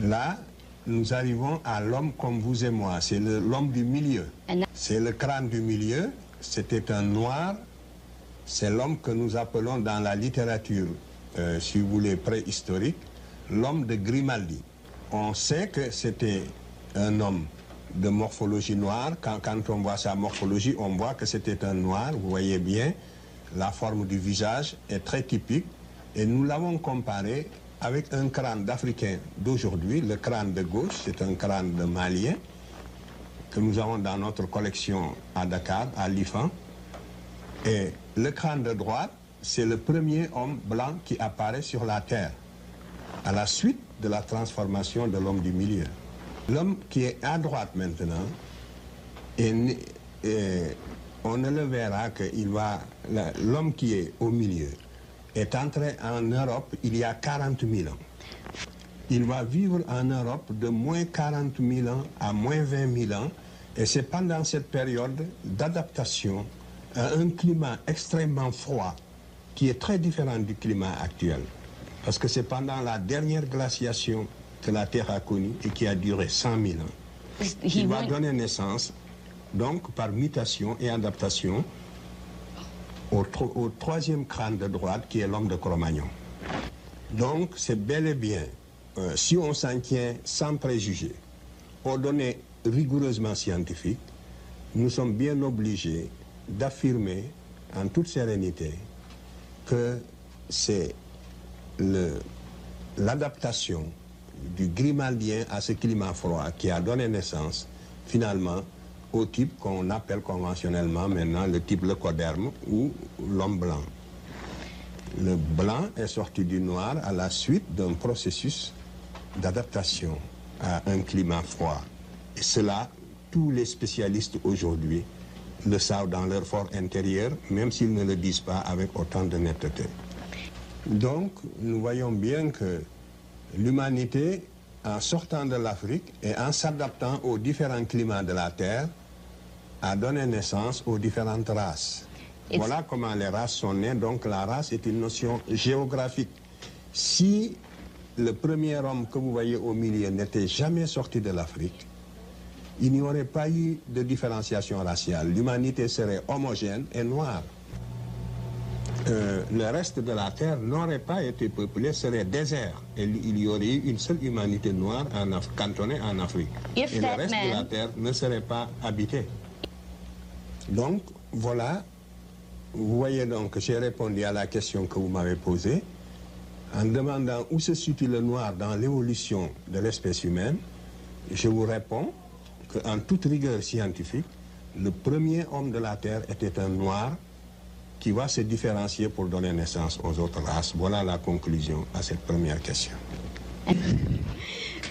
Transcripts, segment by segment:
Là, nous arrivons à l'homme comme vous et moi. C'est l'homme du milieu. C'est le crâne du milieu. C'était un noir. C'est l'homme que nous appelons dans la littérature, euh, si vous voulez, préhistorique, l'homme de Grimaldi. On sait que c'était un homme de morphologie noire. Quand, quand on voit sa morphologie, on voit que c'était un noir. Vous voyez bien, la forme du visage est très typique. Et nous l'avons comparé avec un crâne d'Africain d'aujourd'hui. Le crâne de gauche, c'est un crâne de Malien que nous avons dans notre collection à Dakar, à l'IFAN. Et le crâne de droite, c'est le premier homme blanc qui apparaît sur la Terre, à la suite de la transformation de l'homme du milieu. L'homme qui est à droite maintenant, on ne le verra la- L'homme qui est au milieu est entré en Europe il y a 40 000 ans. Il va vivre en Europe de moins 40 000 ans à moins 20 000 ans. Et c'est pendant cette période d'adaptation à un climat extrêmement froid qui est très différent du climat actuel. Parce que c'est pendant la dernière glaciation que la Terre a connue et qui a duré 100 000 ans. Il va donner naissance, donc par mutation et adaptation, au, tro- au troisième crâne de droite qui est l'homme de Cro-Magnon. Donc c'est bel et bien, euh, si on s'en tient sans préjugés, aux données rigoureusement scientifiques, nous sommes bien obligés d'affirmer en toute sérénité que c'est l'adaptation du grimaldien à ce climat froid qui a donné naissance finalement au type qu'on appelle conventionnellement maintenant le type leucoderme ou l'homme blanc. Le blanc est sorti du noir à la suite d'un processus d'adaptation à un climat froid. Et cela, tous les spécialistes aujourd'hui le savent dans leur fort intérieur, même s'ils ne le disent pas avec autant de netteté. Donc, nous voyons bien que l'humanité, en sortant de l'Afrique et en s'adaptant aux différents climats de la Terre, a donné naissance aux différentes races. Voilà comment les races sont nées. Donc, la race est une notion géographique. Si le premier homme que vous voyez au milieu n'était jamais sorti de l'Afrique, il n'y aurait pas eu de différenciation raciale. L'humanité serait homogène et noire. Euh, le reste de la Terre n'aurait pas été peuplé, serait désert. Et il y aurait eu une seule humanité noire en Af- cantonnée en Afrique. If et le reste de la Terre ne serait pas habité. Donc, voilà. Vous voyez donc que j'ai répondu à la question que vous m'avez posée en demandant où se situe le noir dans l'évolution de l'espèce humaine. Je vous réponds qu'en toute rigueur scientifique, le premier homme de la Terre était un noir qui va se différencier pour donner naissance aux autres races. Voilà la conclusion à cette première question.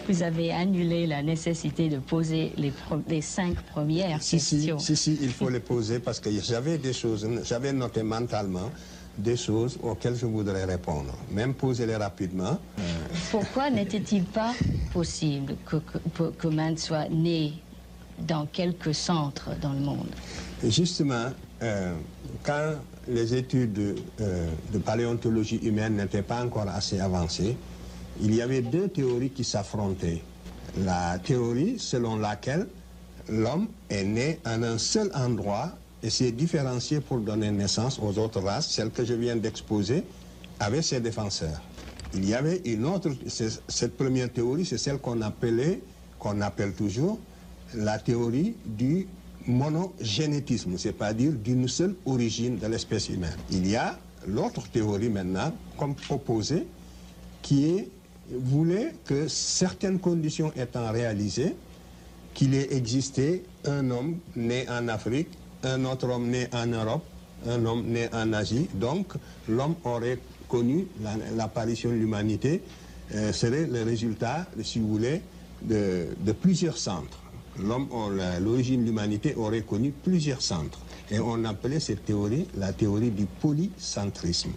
Vous avez annulé la nécessité de poser les, cinq premières Si, questions. si, si, il faut les poser parce que j'avais des choses, j'avais noté mentalement des choses auxquelles je voudrais répondre. Même poser-les rapidement. Pourquoi n'était-il pas possible que, que, que- soit né dans quelques centres dans le monde? Justement, euh, quand les études euh, de paléontologie humaine n'étaient pas encore assez avancées, il y avait deux théories qui s'affrontaient. La théorie selon laquelle l'homme est né en un seul endroit et s'est différencié pour donner naissance aux autres races, celle que je viens d'exposer, avait ses défenseurs. Il y avait une autre, cette première théorie, c'est celle qu'on appelait, qu'on appelle toujours, la théorie du monogénétisme, c'est-à-dire d'une seule origine de l'espèce humaine. Il y a l'autre théorie maintenant, comme opposée, qui est, voulait que certaines conditions étant réalisées, qu'il ait existé un homme né en Afrique, un autre homme né en Europe, un homme né en Asie. Donc, l'homme aurait connu la- l'apparition de l'humanité, euh, serait le résultat, si vous voulez, de, de plusieurs centres. L'homme, l'origine de l'humanité aurait connu plusieurs centres. Et on appelait cette théorie la théorie du polycentrisme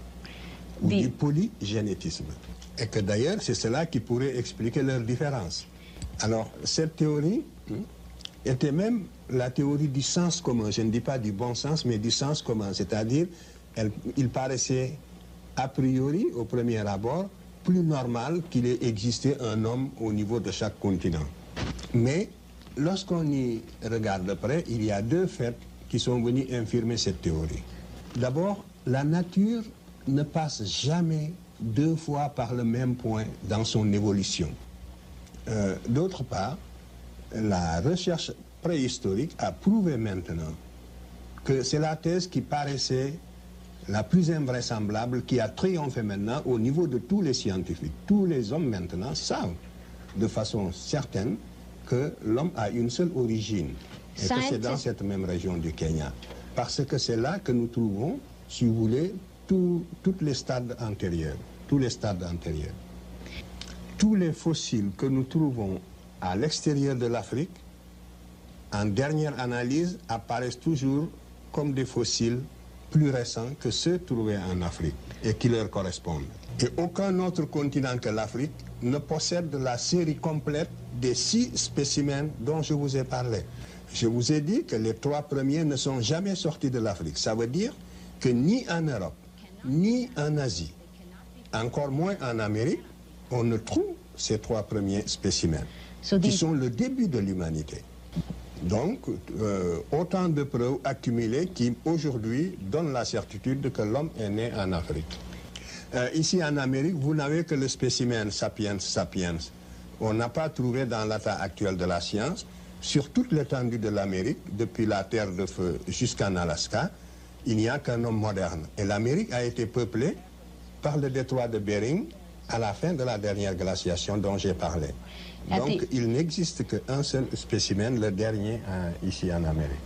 ou du polygénétisme. Et que d'ailleurs, c'est cela qui pourrait expliquer leur différence. Alors, cette théorie était même la théorie du sens commun. Je ne dis pas du bon sens, mais du sens commun. C'est-à-dire, il paraissait a priori, au premier abord, plus normal qu'il ait existé un homme au niveau de chaque continent. Mais lorsqu'on y regarde de près, il y a deux faits qui sont venus infirmer cette théorie. D'abord, la nature ne passe jamais deux fois par le même point dans son évolution. Euh, d'autre part, la recherche préhistorique a prouvé maintenant que c'est la thèse qui paraissait la plus invraisemblable qui a triomphé maintenant au niveau de tous les scientifiques. Tous les hommes maintenant savent de façon certaine que l'homme a une seule origine et que c'est dans cette même région du Kenya. Parce que c'est là que nous trouvons, si vous voulez, tous les stades antérieurs. Tous les stades antérieurs. Tous les fossiles que nous trouvons à l'extérieur de l'Afrique, en dernière analyse, apparaissent toujours comme des fossiles plus récents que ceux trouvés en Afrique et qui leur correspondent. Et aucun autre continent que l'Afrique ne possède la série complète des six spécimens dont je vous ai parlé. Je vous ai dit que les trois premiers ne sont jamais sortis de l'Afrique. Ça veut dire que ni en Europe, ni en Asie, encore moins en Amérique, on ne trouve ces trois premiers spécimens, qui sont le début de l'humanité. Donc, euh, autant de preuves accumulées qui, aujourd'hui, donnent la certitude que l'homme est né en Afrique. Euh, ici, en Amérique, vous n'avez que le spécimen sapiens sapiens. On n'a pas trouvé dans l'état actuel de la science, sur toute l'étendue de l'Amérique, depuis la Terre de Feu jusqu'en Alaska, il n'y a qu'un homme moderne. Et l'Amérique a été peuplée par le détroit de Bering à la fin de la dernière glaciation dont j'ai parlé. Donc, il n'existe qu'un seul spécimen, le dernier euh, ici en Amérique.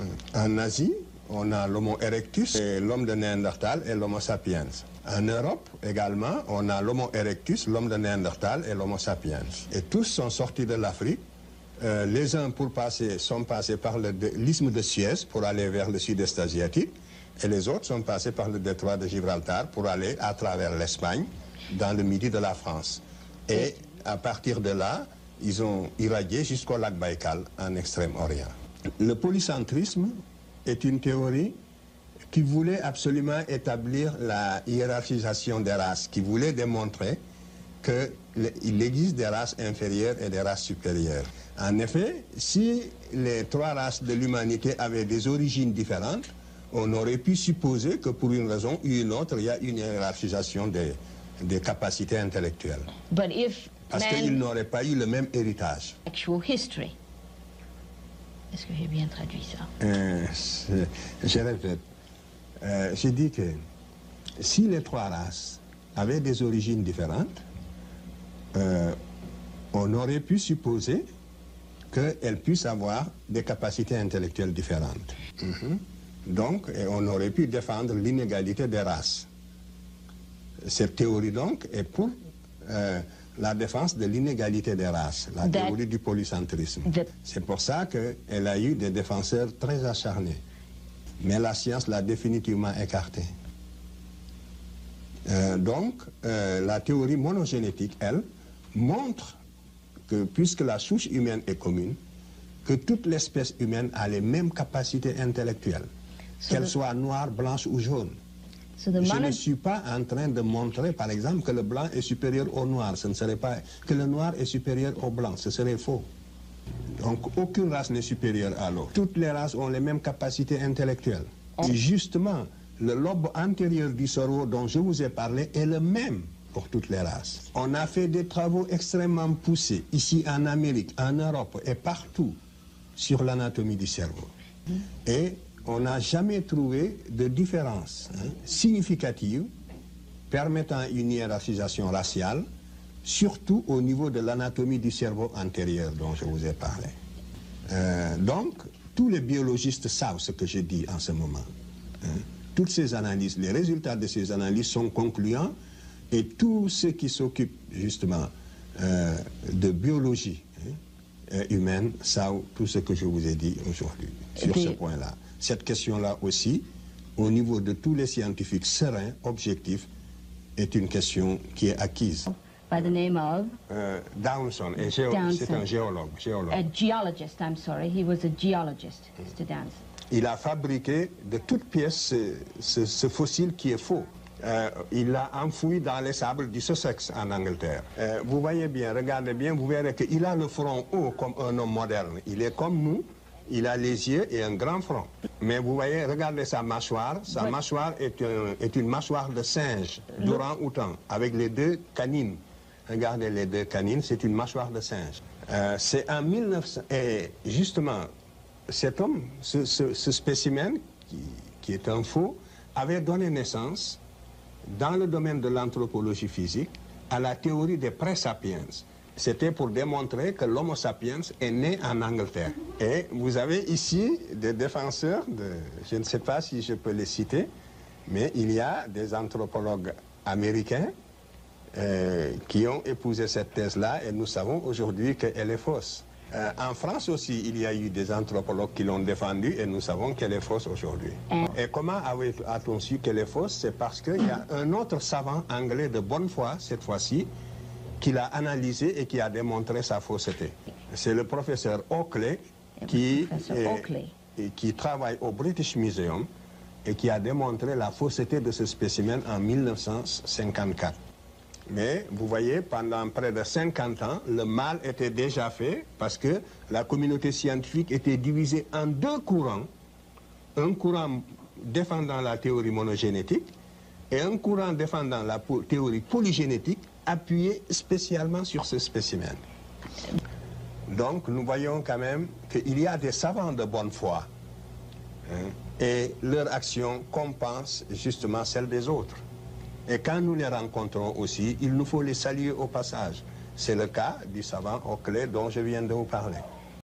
Euh, en Asie, on a l'Homo erectus, l'homme de Néandertal et l'Homo sapiens. En Europe également, on a l'Homo erectus, l'homme de Néandertal et l'Homo sapiens. Et tous sont sortis de l'Afrique. Euh, les uns sont passés par l'isthme de Suez pour aller vers le sud-est asiatique et les autres sont passés par le détroit de Gibraltar pour aller à travers l'Espagne dans le midi de la France. Et à partir de là, ils ont irradié jusqu'au lac Baïkal en Extrême-Orient. Le polycentrisme est une théorie qui voulait absolument établir la hiérarchisation des races, qui voulait démontrer qu'il existe des races inférieures et des races supérieures. En effet, si les trois races de l'humanité avaient des origines différentes, on aurait pu supposer que pour une raison ou une autre, il y a une hiérarchisation des, des capacités intellectuelles. Parce qu'il n'aurait pas eu le même héritage. history. Est-ce que j'ai bien traduit ça? Euh, Je répète. Euh, j'ai dit que si les trois races avaient des origines différentes, euh, on aurait pu supposer qu'elles puissent avoir des capacités intellectuelles différentes. Mhm. Donc, on aurait pu défendre l'inégalité des races. Cette théorie, donc, est pour la défense de l'inégalité des races, la théorie du polycentrisme. C'est pour ça qu'elle a eu des défenseurs très acharnés. Mais la science l'a définitivement écartée. Euh, donc, euh, la théorie monogénétique, elle, montre que puisque la souche humaine est commune, que toute l'espèce humaine a les mêmes capacités intellectuelles, qu'elle soit noire, blanche ou jaune. Je ne suis pas en train de montrer, par exemple, que le blanc est supérieur au noir. Ce ne serait pas que le noir est supérieur au blanc. Ce serait faux. Donc, aucune race n'est supérieure à l'autre. Toutes les races ont les mêmes capacités intellectuelles. Et justement, le lobe antérieur du cerveau dont je vous ai parlé est le même pour toutes les races. On a fait des travaux extrêmement poussés ici en Amérique, en Europe et partout sur l'anatomie du cerveau. Et on n'a jamais trouvé de différence hein, significative permettant une hiérarchisation raciale, surtout au niveau de l'anatomie du cerveau antérieur dont je vous ai parlé. Euh, donc, tous les biologistes savent ce que je dis en ce moment. Hein. Toutes ces analyses, les résultats de ces analyses sont concluants et tous ceux qui s'occupent justement euh, de biologie hein, humaine savent tout ce que je vous ai dit aujourd'hui sur ce point-là cette question-là aussi, au niveau de tous les scientifiques sereins, objectifs, est une question qui est acquise. By the name of? Uh, Downson, c'est un géologue, géologue. A geologist, I'm sorry, he was a geologist, Mr. Downson. Il a fabriqué de toutes pièces ce, ce, fossile qui est faux. Euh, il l'a enfoui dans les sables du Sussex en Angleterre. Euh, vous voyez bien, regardez bien, vous verrez qu'il a le front haut comme un homme moderne. Il est comme nous, il a les yeux et un grand front. Mais vous voyez, regardez sa mâchoire. Sa mâchoire est, est, une mâchoire de singe, d'orang-outan, avec les deux canines. Regardez les deux canines, c'est une mâchoire de singe. Euh, c'est en 1900... Et justement, cet homme, ce, spécimen, qui, est un faux, avait donné naissance dans le domaine de l'anthropologie physique à la théorie des pré-sapiens. C'était pour démontrer que l'homo sapiens est né en Angleterre. Et vous avez ici des défenseurs, je ne sais pas si je peux les citer, mais il y a des anthropologues américains euh, qui ont épousé cette thèse-là et nous savons aujourd'hui qu'elle est fausse. Euh, en France aussi, il y a eu des anthropologues qui l'ont défendue et nous savons qu'elle est fausse aujourd'hui. Et comment a-t-on su qu'elle est fausse? C'est parce qu'il y a un autre savant anglais de bonne foi, cette fois-ci, qui l'a analysé et qui a démontré sa fausseté. C'est le professeur Oakley qui, qui travaille au British Museum et qui a démontré la fausseté de ce spécimen en 1954. Mais vous voyez, pendant près de 50 ans, le mal était déjà fait parce que la communauté scientifique était divisée en deux courants. Un courant défendant la théorie monogénétique et un courant défendant la théorie polygénétique appuyé spécialement sur ce spécimen. Donc nous voyons quand même qu'il y a des savants de bonne foi hein, et leur action compense justement celle des autres. Et quand nous les rencontrons aussi, il nous faut les saluer au passage. C'est le cas du savant Oclé dont je viens de vous parler.